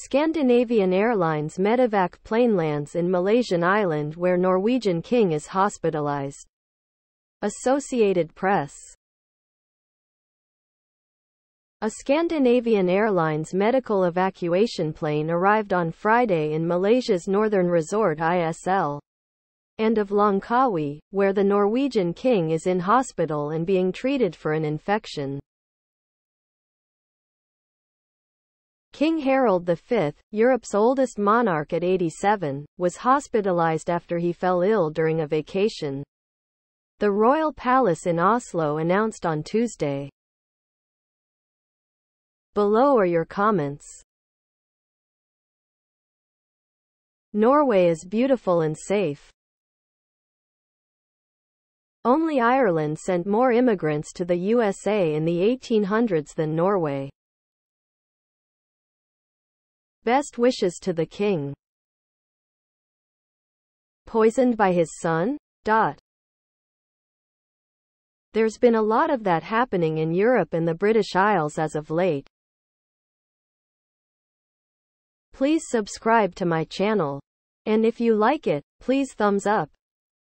Scandinavian Airlines medevac plane lands in Malaysian island where Norwegian king is hospitalized. Associated Press a Scandinavian Airlines medical evacuation plane arrived on Friday in Malaysia's northern resort ISL and of Langkawi, where the Norwegian king is in hospital and being treated for an infection. King Harald V, Europe's oldest monarch at 87, was hospitalized after he fell ill during a vacation. The royal palace in Oslo announced on Tuesday. Below are your comments. Norway is beautiful and safe. Only Ireland sent more immigrants to the USA in the 1800s than Norway. Best wishes to the king. Poisoned by his son? Dot. There's been a lot of that happening in Europe and the British Isles as of late. Please subscribe to my channel. And if you like it, please thumbs up.